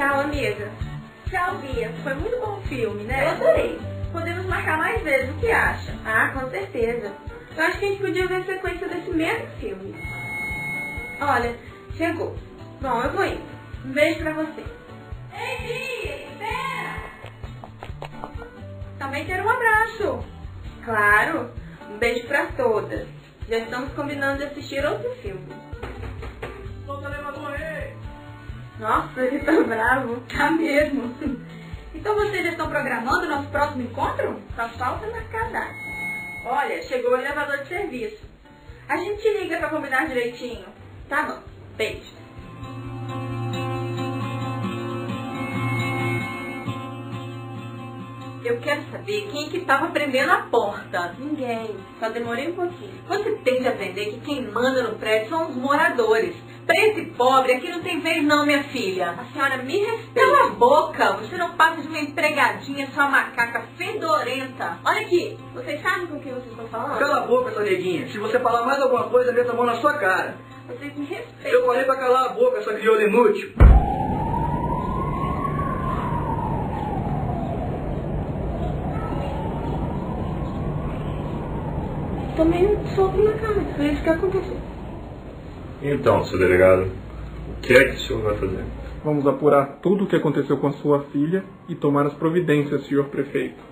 certeza. Tchau, Bia. Foi muito bom o filme, né? Eu adorei. Podemos marcar mais vezes, o que acha? Ah, com certeza. Eu acho que a gente podia ver a sequência desse mesmo filme. Olha, chegou. Bom, eu vou indo. Um beijo pra você. Ei, Bia, espera! Também quero um abraço. Claro. Um beijo pra todas. Já estamos combinando de assistir outro filme. Nossa, ele tá bravo. Tá mesmo. Então vocês já estão programando o nosso próximo encontro? Só falta marcar data. Olha, chegou o elevador de serviço. A gente te liga pra combinar direitinho. Tá bom. Beijo. Eu quero saber quem é que estava prendendo a porta. Ninguém. Só demorei um pouquinho. Você tem de aprender que quem manda no prédio são os moradores. Preto e pobre, aqui não tem vez não, minha filha. A senhora me respeita. Cala a boca, você não passa de uma empregadinha, sua macaca fedorenta. Olha aqui, Vocês sabem com quem vocês estão falando? Cala a boca, sua neguinha. Se você falar mais alguma coisa, meta a mão na sua cara. Vocês me respeitam. Eu falei pra calar a boca, sua crioula inútil. Tomei um soco na cara. Foi isso que aconteceu. Então, seu delegado, o que é que o senhor vai fazer? Vamos apurar tudo o que aconteceu com a sua filha e tomar as providências, senhor prefeito.